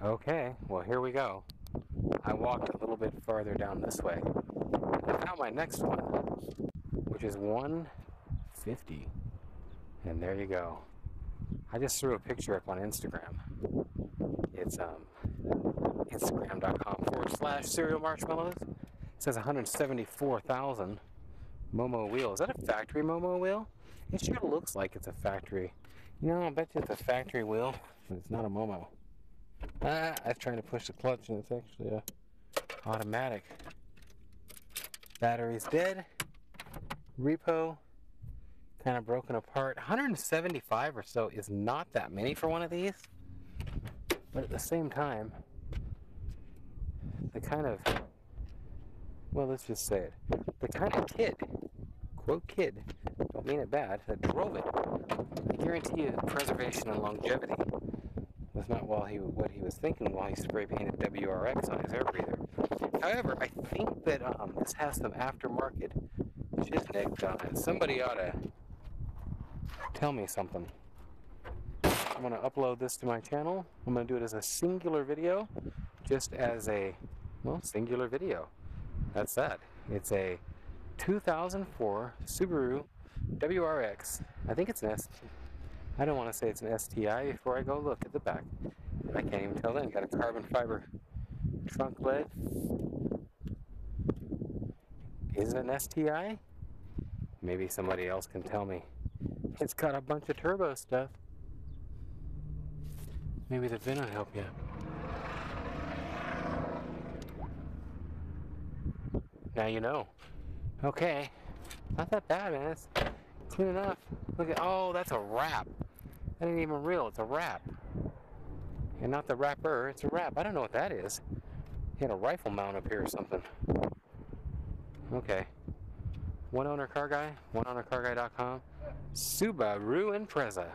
Okay, well here we go. I walked a little bit farther down this way. I found my next one, which is 150. And there you go. I just threw a picture up on Instagram. It's um, instagram.com forward slash cereal marshmallows. It says 174,000 Momo wheel. Is that a factory Momo wheel? It sure looks like it's a factory. You know, I bet you it's a factory wheel, but it's not a Momo. Ah, I was trying to push the clutch and it's actually a automatic. Battery's dead. Repo kind of broken apart. 175 or so is not that many for one of these. But at the same time, the kind of, well, let's just say it, the kind of kid, quote kid, don't mean it bad, that drove it, I guarantee you preservation and longevity was not while he what he was thinking while he spray painted WRX on his air breather. However, I think that um, this has some aftermarket shiznick on it. Somebody ought to tell me something. I'm going to upload this to my channel. I'm going to do it as a singular video, just as a, well, singular video. That's that. It's a 2004 Subaru WRX. I think it's an S. I don't want to say it's an STI before I go look at the back. I can't even tell then. Got a carbon fiber trunk lid. Is it an STI? Maybe somebody else can tell me. It's got a bunch of turbo stuff. Maybe the VIN will help you. Now you know. Okay. Not that bad, man. It's clean enough. Look at, oh, that's a wrap. That ain't even real. It's a wrap. And not the rapper. it's a wrap. I don't know what that is. He had a rifle mount up here or something. Okay. One owner car guy, oneownercarguy.com. Subaru Impreza.